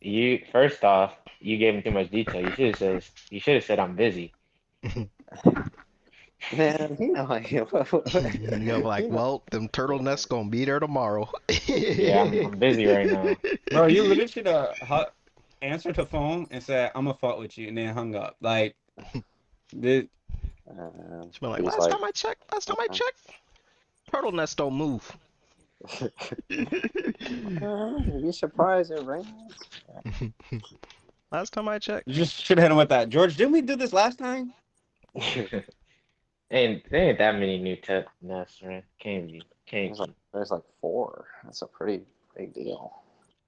You first off, you gave him too much detail. You should have said you should have said I'm busy. Man, you know like You're like, well, them turtle nests gonna be there tomorrow. Yeah, I'm, I'm busy right now. Bro, you literally should have hu- answered the phone and said, "I'm gonna fuck with you," and then hung up. Like, this, Uh, She been like, last like, time I checked, last time I checked, turtle nests don't move. "Uh, you'd be surprised it rains. last time I checked. you just should have hit him with that. George, didn't we do this last time? ain't there ain't that many new tech nests, man. Can't be. Can't There's like, there's like four. That's a pretty big deal.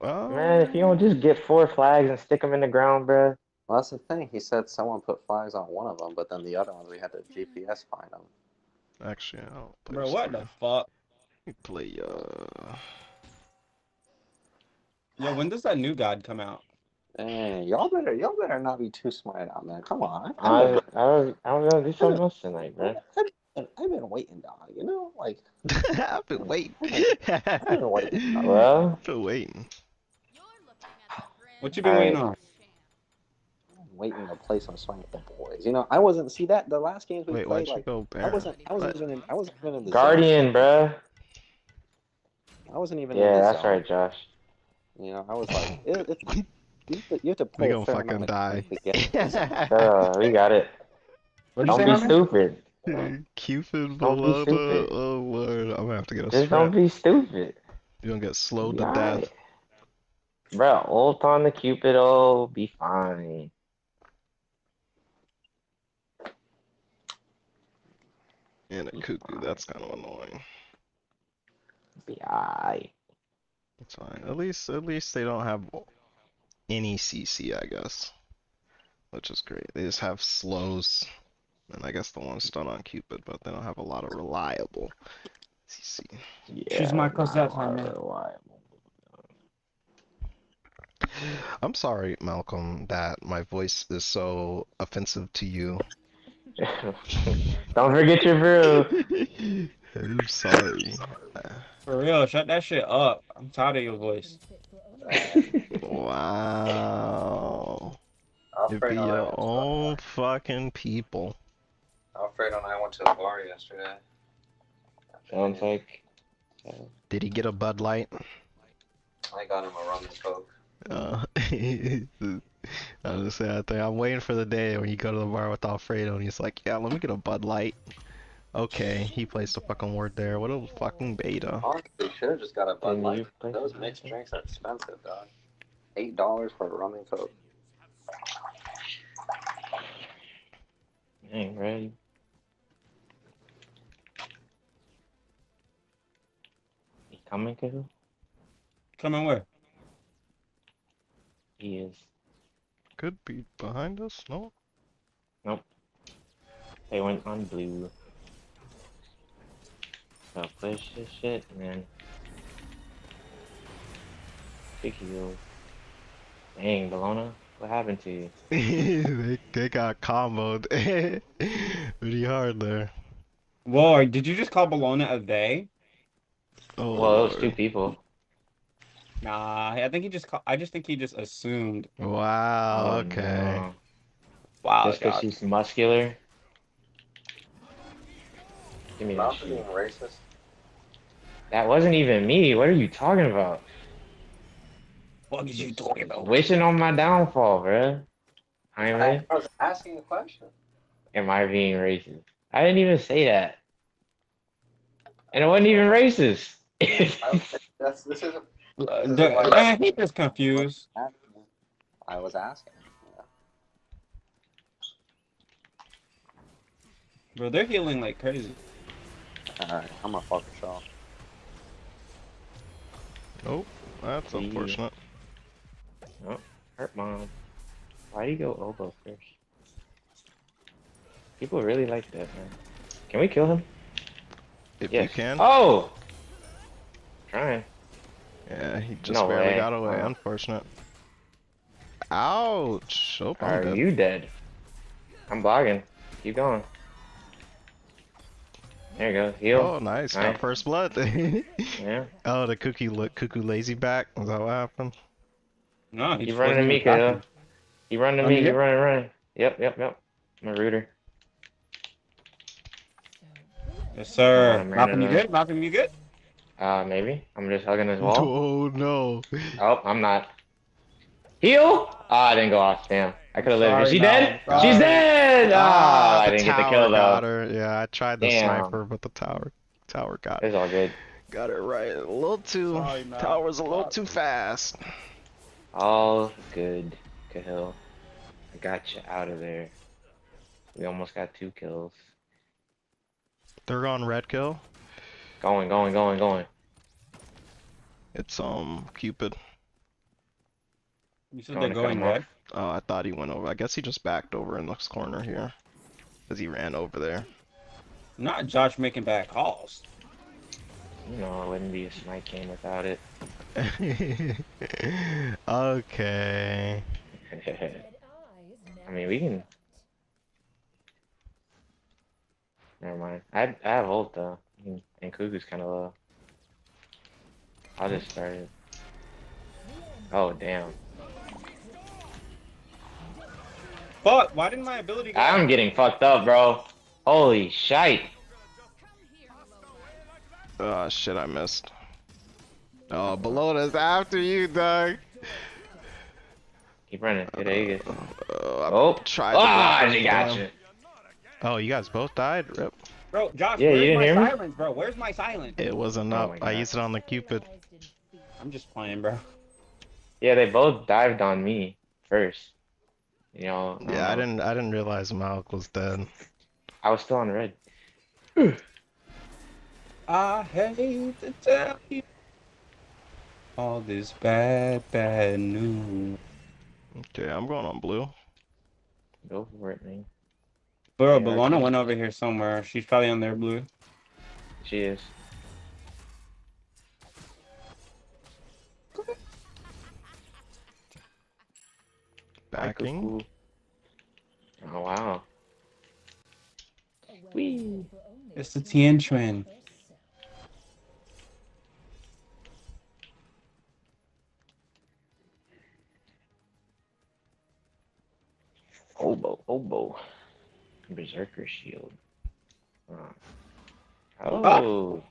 Well, Man, if you don't just get four flags and stick them in the ground, bruh. Well, that's the thing. He said someone put flags on one of them, but then the other ones we had to GPS find them. actually, I'll play Bro, what the fuck? Play, uh, Yo, when does that new god come out? Hey, y'all better, y'all better not be too smart out, man. Come on. I, I've been, I, was, I don't know. Do something else tonight, bruh. I've, I've been waiting, dog. You know, like I've been waiting. I've been waiting. Well, I've been waiting. What you been Alright. waiting on? waiting to play some swing with the boys. You know, I wasn't see that the last games we Wait, why'd played. you Like, go I wasn't, I wasn't What? even in, I wasn't even in the zone. Guardian, bruh. I wasn't even. Yeah, the that's zone. right, Josh. You know, I was like, it, it, you, have to, you have to play We a gonna fair fucking die. games to get- Uh, we got it. What'd Don't say, be stupid. Cupid Don't be Bellona. stupid. Oh lord, I'm gonna have to get a Just don't strap. be stupid. You're gonna get slowed to death. alright. Bruh, ult on the Cupido, be fine. And a cuckoo, that's kind of annoying. Be alright. It's fine. At least, at least they don't have any CC, I guess. Which is great. They just have slows. And I guess the one stun on Cupid, but they don't have a lot of reliable CC. Yeah, Choose my not Cosette time, man. reliable. I'm sorry, Malcolm, that my voice is so offensive to you. Don't forget your brew. I'm sorry. For real, shut that shit up. I'm tired of your voice. Wow. It be Alfredo, and I your went own fucking people. Alfredo and I went to the bar yesterday. Sounds like Did he get a Bud Light? I got him a rum and coke. Uh, I was just saying, I think I'm waiting for the day when you go to the bar with Alfredo and he's like, yeah, let me get a Bud Light. Okay, he placed a fucking word there. What a fucking beta. Honestly, should have just got a Bud Then Light. Those mixed music. drinks are expensive, dog. Eight dollars for a rum and coke. Dang, right? He coming, Kahu? Coming where? He is. Could be behind us, no? Nope. They went on blue. So push this shit, man. Big heal. Dang, Bellona, what happened to you? they, they got comboed pretty hard there. Whoa, did you just call Bellona a they? Oh, Well, it was two people. Nah, I think he just call, I just think he just assumed. Wow, Oh, okay. no. Wow, Just because God. she's muscular. Give me Not shit. being racist. That wasn't even me. What are you talking about? What are you talking about? Wishing on my downfall, bruh. I, Heinrich, I was asking a question. am I being racist? I didn't even say that. And it wasn't even racist. I, that's this is the- man, he just confused. I was asking. Bro, they're healing like crazy. All right, I'm gonna fuck the Nope, that's unfortunate. Oh, hurt mom. Why do you go oboe first? People really like that, man. Can we kill him? If you can. Oh! Trying. Yeah, he just No barely way. got away. Oh. Unfortunate. Ouch. Oh, Are dead. you dead? I'm blogging. Keep going. There you go. Heal. Oh, nice. Got Nice. first blood. Yeah. oh, the cookie look cuckoo lazy back. Is that what happened? No, he He's just running to wasn't me, even Kyle. tracking. He run to Oh, me. you He running, running. Yep, yep, yep. I'm rooter. Yes, sir. Oh, man, Malcolm, you good? Malcolm, you good? Uh, maybe. I'm just hugging his wall. Oh no. Oh, I'm not. Heal? Ah, I didn't go off. Damn. I could have lived. Is Sorry, she dead? Mal. She's dead! Ah, I didn't get the tower kill got though. her. Yeah, I tried the Damn. sniper, but the tower tower got It's all good. got it right. A little too Sorry, Mal. tower's a little too fast. All good, Cahill. I got you out of there. We almost got two kills. They're on red kill. Going, going, going, going. It's um Cupid. You said they're going him Oh, I thought he went over. I guess he just backed over in this corner here. Cause he ran over there. Not Josh making bad calls. You know, it wouldn't be a snipe game without it. okay. I mean, we can. Never mind. I I have ult though, and and Kuku's kind of low. I'll just start it. Oh damn! But why didn't my ability go? I'm getting fucked up, bro. Holy shite! Oh shit, I missed. Oh, Bellona's after you, Doug. Keep running. Good uh, Aegis. Uh, oh, I Oh! tried to Ah, go she got him. you. Oh, you guys both died? Rip. Bro, Josh, Yeah, where's my hear me? bro? Where's my silence? It wasn't Oh up. my I used it on the Cupid. I'm just playing, bro. Yeah, they both dived on me first. You know. Yeah, I um, didn't. I didn't realize Malk was dead. I was still on red. I hate to tell you all this bad, bad news. Okay, I'm going on blue. Go for it, man. Bro, Yeah, Bellona went over here somewhere. She's probably on their blue. She is. Backing. Oh wow. Whee. It's the Tien Trin. Oboe, oboe. Berserker shield. Uh, Oh.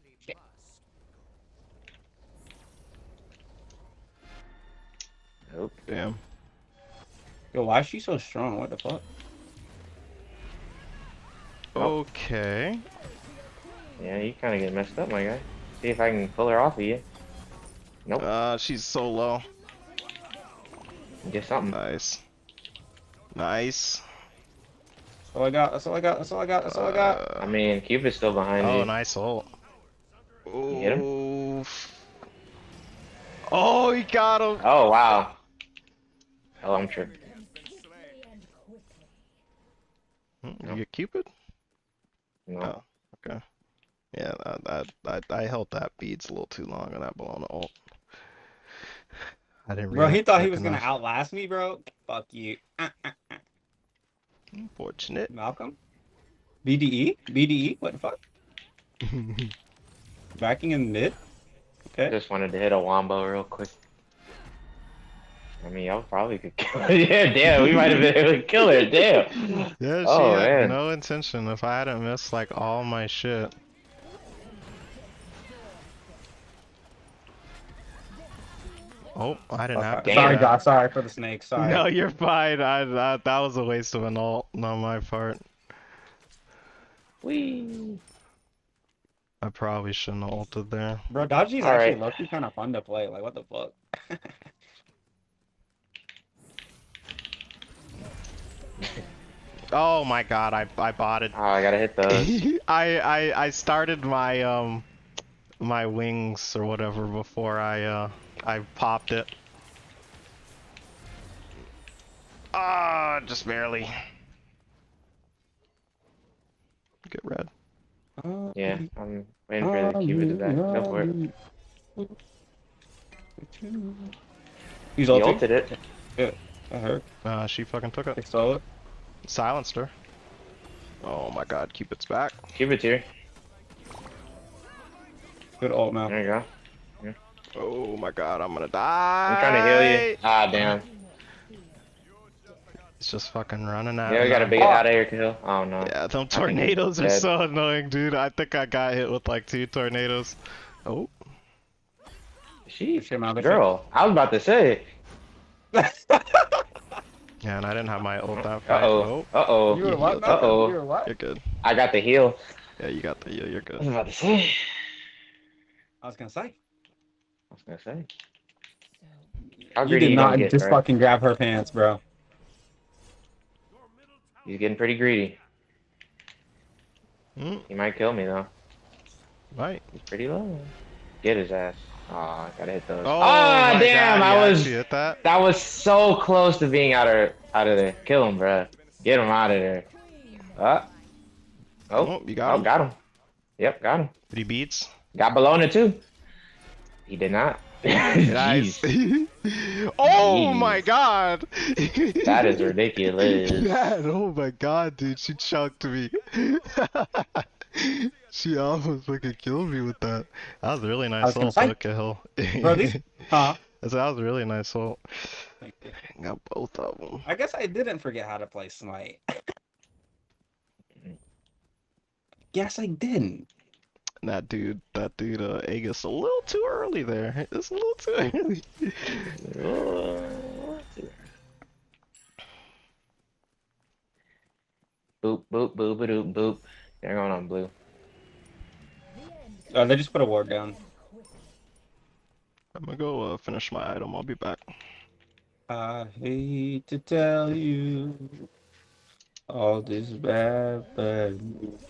Nope. Damn. Yo, why is she so strong? What the fuck? Oh. Okay. Yeah, you kind of get messed up, my guy. See if I can pull her off of you. Nope. Uh, she's so low. Get something. Nice. Nice. That's all I got. That's all I got. That's all I got. That's all I got. I Uh, mean, Cupid's still behind me. oh, you. nice ult. hit him? Oh, he got him. Oh wow. Oh, I'm tripping. You get Cupid? No. Oh. Yeah, that, that, that I held that beads a little too long on that Bellona ult. I didn't Bro, he thought he was gonna outlast me, bro. Fuck you. Uh, uh, uh. Unfortunate. Malcolm? BDE? BDE? What the fuck? Backing in mid? Okay. Just wanted to hit a wombo real quick. I mean, y'all probably could kill her. yeah, damn, we might have been able to kill her. Damn. Yeah, she Oh, had man. no intention. If I hadn't missed like all my shit. Oh, I didn't uh, have to. Sorry, that. Josh. Sorry for the snake. Sorry. No, you're fine. I, I that was a waste of an ult on my part. Whee. I probably shouldn't have ulted there. Bro, Dodgy's All actually right. lucky kind of fun to play. Like, what the fuck? Oh my god, I I botted. Oh, I gotta hit those. I I I started my um my wings or whatever before I uh I popped it. Ah, just barely. Get red. Yeah, I'm waiting for the Cupid to die. Go for it. He's ulted. ulted it. I heard. Uh, she fucking took it. They stole it. Silenced her. Oh my god, Cupid's back. Cupid's here. Good ult, man. There you go. Oh my god, I'm gonna die. I'm trying to heal you. Ah, damn. It's just fucking running out. Yeah, we gotta now. big out of here kill. Oh no. Yeah, them tornadoes are dead. so annoying, dude. I think I got hit with like two tornadoes. Oh, She, Shit, man, that girl, I was about to say. yeah, and I didn't have my ult that Uh fight. oh. Uh oh. You were what? Uh oh. You were what? You're good. I got the heal. Yeah, you got the. Yeah, you're I was good. about to say. I was gonna say. I was gonna say. How You greedy did you not get, just bro? fucking grab her pants, bro. He's getting pretty greedy. Mm, He might kill me though. right. He's pretty low. Get his ass. Aw, gotta hit those. Oh, my damn! God, I was. that. That was so close to being out of out of there. Kill him, bro. Get him out of there. Uh, oh, Oh, you got oh, him. got him. Yep, got him. Three beats. Got Bellona too. He did not. Nice. Oh Jeez. my god. that is ridiculous. Oh my god, dude, she chunked me. she almost fucking killed me with that. That was a really nice was gonna ult, say. though, Cahill. Bro, these- Huh? I said, that was a really nice ult. Thank you. Got both of them. I guess I didn't forget how to play Smite. yes, I didn't. That dude, that dude, uh, Aegis a little too early there. It's a little too early. boop boop boop boop boop. They're going on blue. Oh, they just put a ward down. I'm gonna go uh, finish my item. I'll be back. I hate to tell you all this bad, bad news.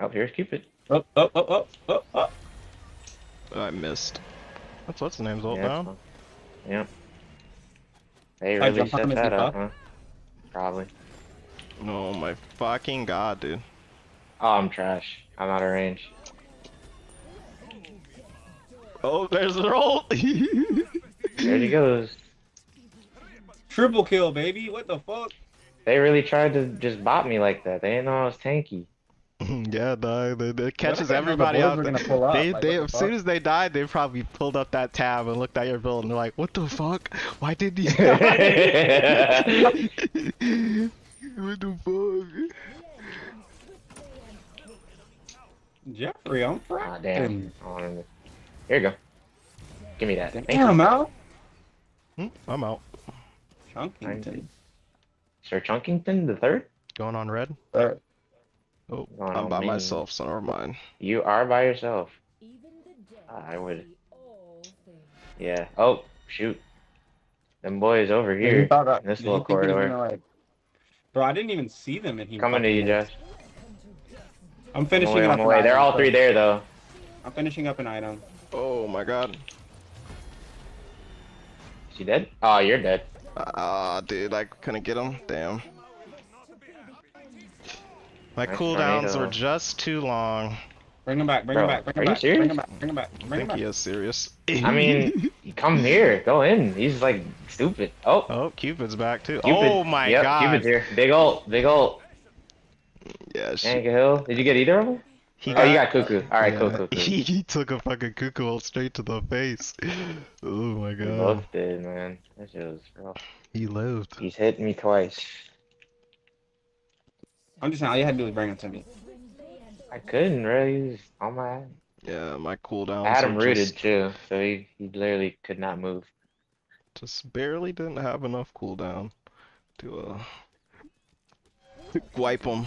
Oh, here's Cupid. Oh, oh, oh, oh, oh, oh. I missed. That's what's the name's ult Yeah, now. it's fine. Yep. They I really set that up, huh? Probably. Oh my fucking god, dude. Oh, I'm trash. I'm out of range. Oh, there's the roll! There he goes. Triple kill, baby. What the fuck? They really tried to just bot me like that. They didn't know I was tanky. yeah, dog. It, it catches What if they knew the everybody out. gonna pull up? They, Like, they, what as the soon as they died, they probably pulled up that tab and looked at your build and they're like, "What the fuck? Why did he die? what the fuck?" Jeffrey, I'm fracking. damn. I. Here you go. Give me that. Thank you. out. Hmm, I'm out. Chunkington. Sir Chunkington the third? Going on red. Uh, Oh, Going I'm by me. myself, so never mind. You are by yourself. I would. Yeah. Oh, shoot. Them boys over you here. thought in this did little think he was corridor. gonna, like- Bro, I didn't even see them in here. Coming to you, Jeff. I'm On finishing the way, up on the an way. They're all three there, though. I'm finishing up an item. Oh my god. Is she dead? Oh, you're dead. Ah, dude, I couldn't get him. Damn. My Nice cooldowns tornado. were just too long. Bring him back. Bring Bro, him back. Bring are him you back. serious? Bring him back. Bring him back. I Bring him think he is serious. I mean, come here. Go in. He's like stupid. Oh. oh, Cupid's back too. Cupid. Oh my yep, god. Cupid's here. Big ult. Big ult. Yeah, she, Anka Hill. Did you get either of them? he oh, you got Cuckoo. Alright, yeah, cool, cool, cool. He, he took a fucking cuckoo ult straight to the face. Oh my We god. both did, man. That shit was rough. He lived. He's hit me twice. I'm just saying, all you had to do was bring him to me. I couldn't really. He was on my. Yeah, my cooldowns I had him rooted just, too, so he, he literally could not move. just barely didn't have enough cooldown to uh wipe him.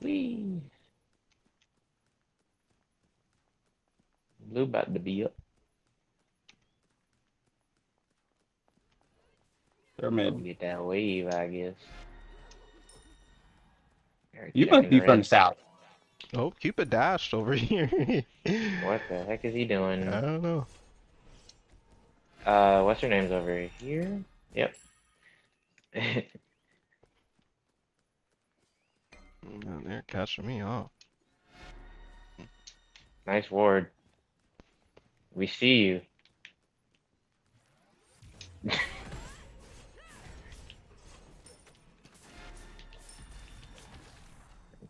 Whee! Blue about to be up. They're mid. Get that wave, I guess. Eric You checking must be from red. South. Oh, Cupid dashed over here. What the heck is he doing? I don't know. Uh, what's her name's over here? Yep. Mm, They're catching me off. nice ward. We see you.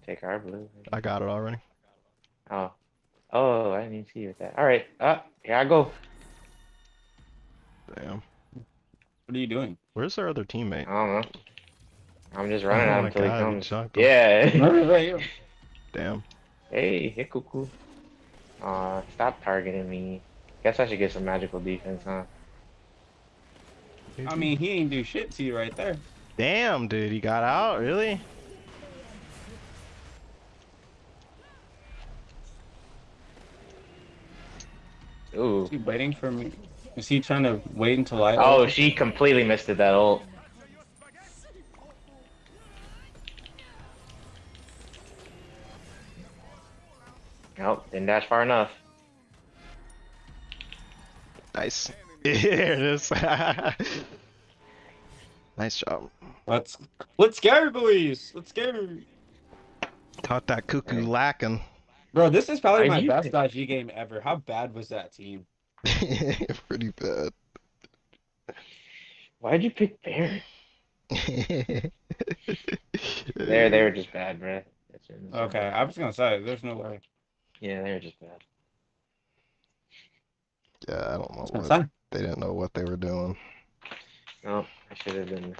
take our blue. I got it already. Oh. Oh, I didn't even see you with that. Alright, uh, here I go. Damn. What are you doing? Where's our other teammate? I teammate? don't know. I'm just running Oh at him until he God, he comes. chunked. Yeah. Damn. hey, hey, cuckoo. Aw, stop targeting me. Guess I should get some magical defense, huh? I mean, he ain't do shit to you right there. Damn, dude, he got out? Really? Ooh. Is he waiting for me? Is he trying to wait until I? Oh, she completely missed it, that ult. Nope, didn't dash far enough. Nice. Here it is. nice job. Let's let's go, boys. Let's go, Caught that cuckoo lacking. Bro. This is probably Are my you- best dodgy game ever. How bad was that team? Pretty bad. Why'd you pick Baron? They're, they were just bad, bro. Okay, I was gonna say there's no way. Yeah, they were just bad. Yeah, I don't know what fine. they didn't know what they were doing. No, I should have been.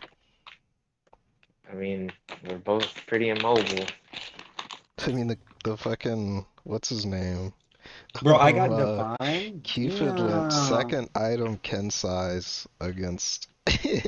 I mean, we're both pretty immobile. I mean the the fucking what's his name? Bro, I got Uh, divine. Cupid Yeah. went second item Qin's Sais against